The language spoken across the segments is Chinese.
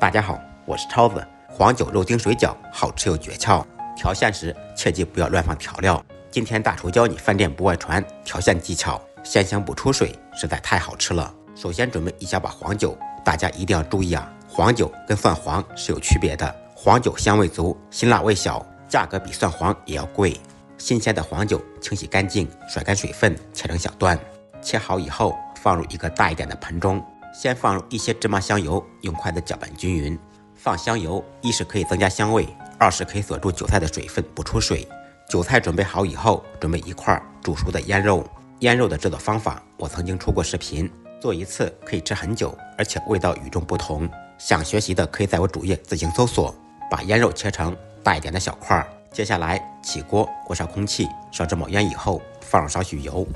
大家好，我是超子。黄酒肉丁水饺好吃又诀窍，调馅时切记不要乱放调料。今天大厨教你饭店不外传调馅技巧，鲜香不出水，实在太好吃了。首先准备一小把黄酒，大家一定要注意啊，黄酒跟蒜黄是有区别的。黄酒香味足，辛辣味小，价格比蒜黄也要贵。新鲜的黄酒清洗干净，甩干水分，切成小段。切好以后，放入一个大一点的盆中。先放入一些芝麻香油，用筷子搅拌均匀。放香油，一是可以增加香味，二是可以锁住韭菜的水分不出水。韭菜准备好以后，准备一块煮熟的腌肉。腌肉的制作方法，我曾经出过视频，做一次可以吃很久，而且味道与众不同。想学习的可以在我主页自行搜索。把腌肉切成大一点的小块。接下来起锅，锅烧空气，烧至冒烟以后，放入少许油。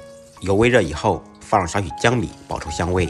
油微热以后，放入少许姜米，爆出香味。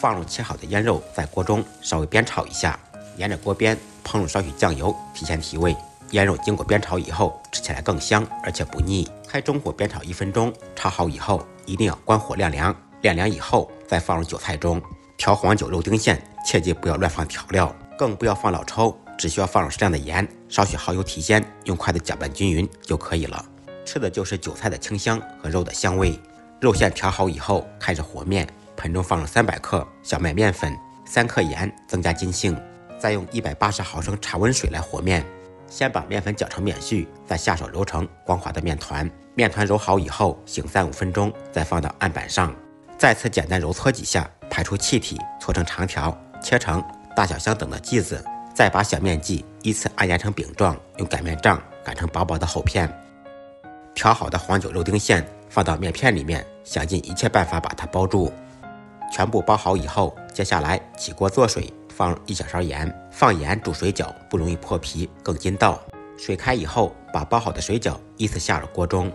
放入切好的腌肉，在锅中稍微煸炒一下，沿着锅边烹入少许酱油，提鲜提味。腌肉经过煸炒以后，吃起来更香，而且不腻。开中火煸炒一分钟，炒好以后一定要关火晾凉。晾凉以后再放入韭菜中。调黄酒肉丁馅，切记不要乱放调料，更不要放老抽，只需要放入适量的盐，少许蚝油提鲜，用筷子搅拌均匀就可以了。吃的就是韭菜的清香和肉的香味。肉馅调好以后，开始和面。盆中放入三百克小麦面粉，三克盐，增加筋性。再用一百八十毫升常温水来和面。先把面粉搅成面絮，再下手揉成光滑的面团。面团揉好以后，醒三五分钟，再放到案板上，再次简单揉搓几下，排出气体，搓成长条，切成大小相等的剂子。再把小面剂依次按压成饼状，用擀面杖擀成薄薄的厚片。调好的黄酒肉丁馅放到面片里面，想尽一切办法把它包住。全部包好以后，接下来起锅做水，放一小勺盐。放盐煮水饺不容易破皮，更筋道。水开以后，把包好的水饺依次下入锅中。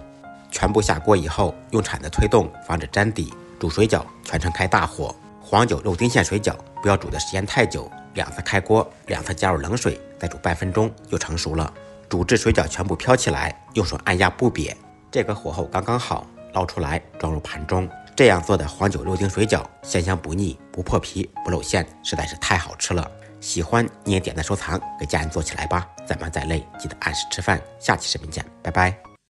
全部下锅以后，用铲子推动，防止粘底。煮水饺全程开大火。黄酒肉丁馅水饺不要煮的时间太久，两次开锅，两次加入冷水，再煮半分钟就成熟了。煮至水饺全部飘起来，用手按压不瘪，这个火候刚刚好，捞出来装入盘中。这样做的黄酒肉丁水饺，鲜香不腻，不破皮，不露馅，实在是太好吃了。喜欢你也点赞收藏，给家人做起来吧。再忙再累，记得按时吃饭。下期视频见，拜拜。